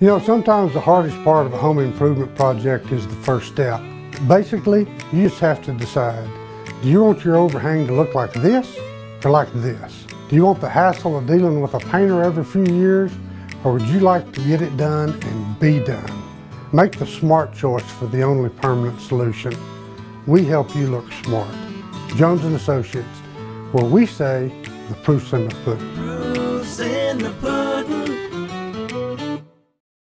You know, sometimes the hardest part of a home improvement project is the first step. Basically, you just have to decide, do you want your overhang to look like this or like this? Do you want the hassle of dealing with a painter every few years or would you like to get it done and be done? Make the smart choice for the only permanent solution. We help you look smart. Jones & Associates, where we say the proof's in the pudding.